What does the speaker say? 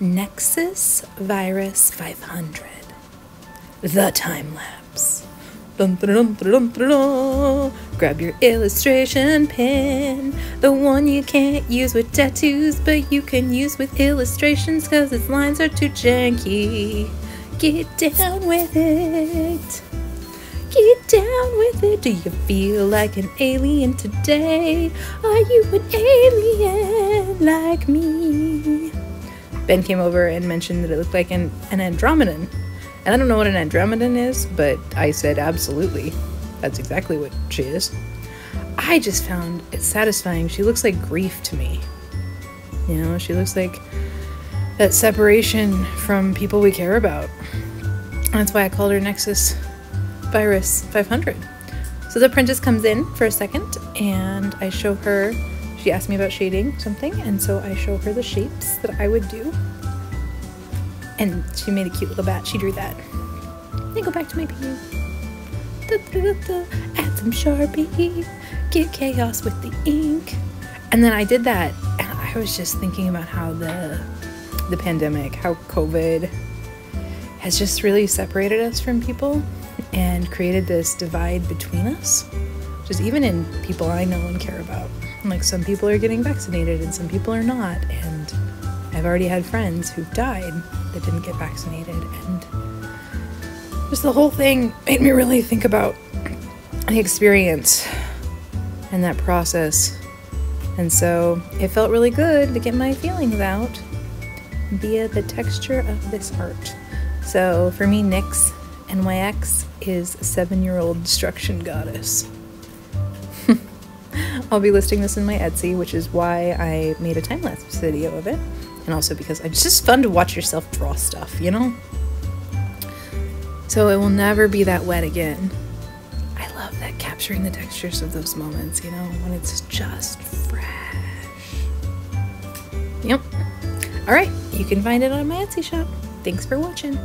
Nexus Virus 500. The time lapse. Dun, dun, dun. Grab your illustration pen. The one you can't use with tattoos, but you can use with illustrations because its lines are too janky. Get down with it. Get down with it. Do you feel like an alien today? Are you an alien like me? Ben came over and mentioned that it looked like an, an Andromedan. And I don't know what an Andromedan is, but I said absolutely. That's exactly what she is. I just found it satisfying. She looks like grief to me. You know, she looks like that separation from people we care about. That's why I called her Nexus Virus 500. So the apprentice comes in for a second and I show her, she asked me about shading something, and so I show her the shapes that I would do. And she made a cute little bat. She drew that. Then go back to my painting. Da, da, da. Add some Sharpie. Get chaos with the ink. And then I did that, and I was just thinking about how the the pandemic, how COVID has just really separated us from people and created this divide between us. Just even in people I know and care about. Like some people are getting vaccinated and some people are not. And I've already had friends who've died that didn't get vaccinated. And just the whole thing made me really think about the experience and that process. And so it felt really good to get my feelings out via the texture of this art. So for me, Nyx NYX is a seven year old destruction goddess. I'll be listing this in my Etsy, which is why I made a time lapse video of it. And also because it's just fun to watch yourself draw stuff, you know? So it will never be that wet again. I love that capturing the textures of those moments, you know, when it's just fresh. Yep. Alright, you can find it on my Etsy shop. Thanks for watching.